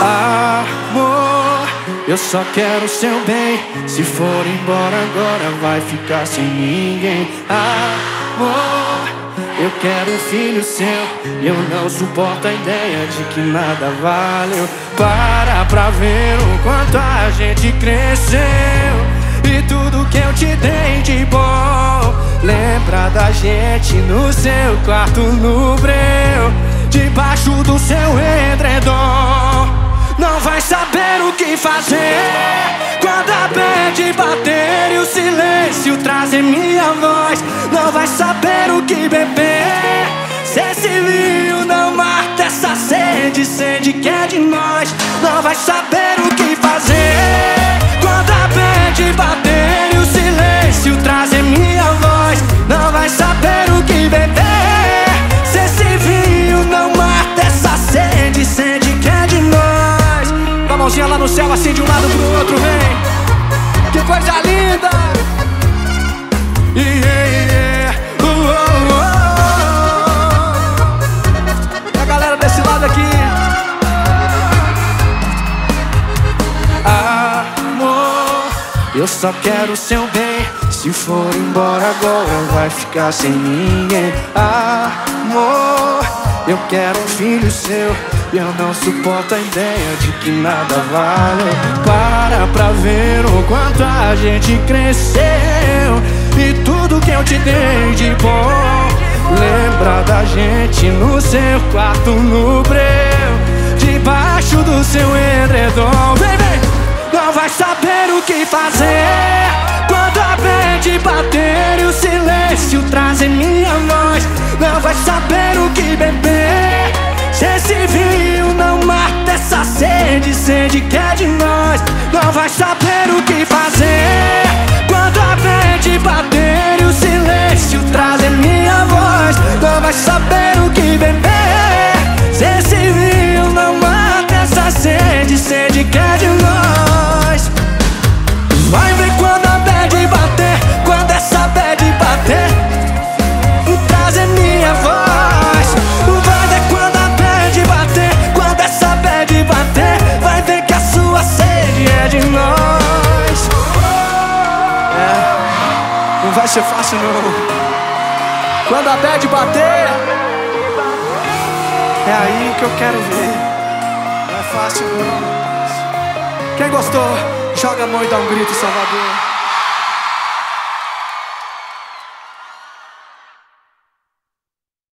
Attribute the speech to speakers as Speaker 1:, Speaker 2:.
Speaker 1: Amor, eu só quero seu bem. Se for embora agora, vai ficar sem ninguém. Amor, eu quero um filho seu. Eu não suporto a ideia de que nada valeu. Para pra ver o quanto a gente cresceu. E tudo que eu te dei de bom. Lembra da gente no seu quarto no breu. Debaixo do seu edredom. Não vai saber o que fazer Quando a bad bater e o silêncio trazer minha voz Não vai saber o que beber Se esse vinho não mata essa sede Sede que é de nós Não vai saber o no céu, assim de um lado pro outro, vem. Que coisa linda! Yeah, yeah. Uh, uh, uh. E a galera desse lado aqui. Amor, eu só quero seu bem. Se for embora agora, vai ficar sem ninguém. Amor, eu quero um filho seu. Eu não suporto a ideia de que nada vale. Para pra ver o quanto a gente cresceu. E tudo que eu te dei de bom Lembra da gente no seu quarto no breu. Debaixo do seu edredom vem! Não vai saber o que fazer. Quando a mente bater e o silêncio trazer minha voz Não vai saber o que beber esse vinho não mata não vai ser fácil não. Quando a bad bater É aí que eu quero ver. Não é fácil não Quem gostou, joga a mão e dá um grito, Salvador